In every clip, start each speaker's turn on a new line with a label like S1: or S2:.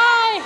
S1: ơi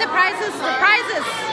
S1: the prizes, the prizes.